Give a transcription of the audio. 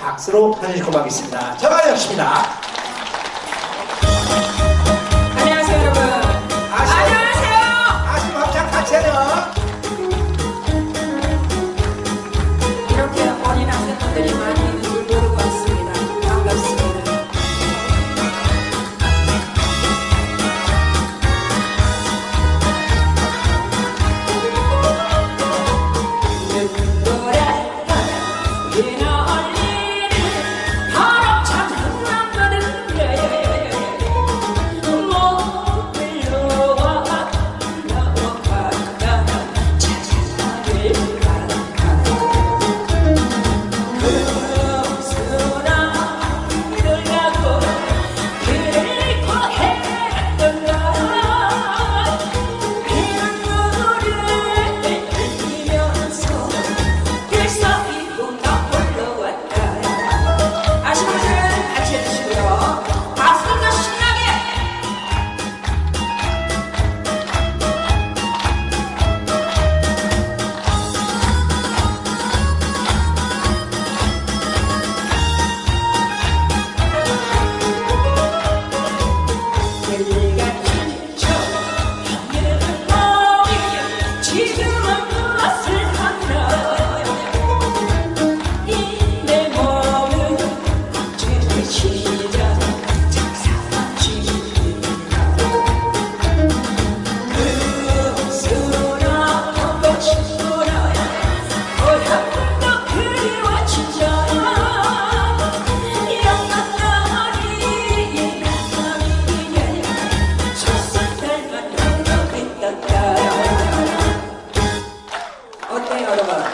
박수로 해주시고 가겠습니다. 정한영 씨입니다. caravana.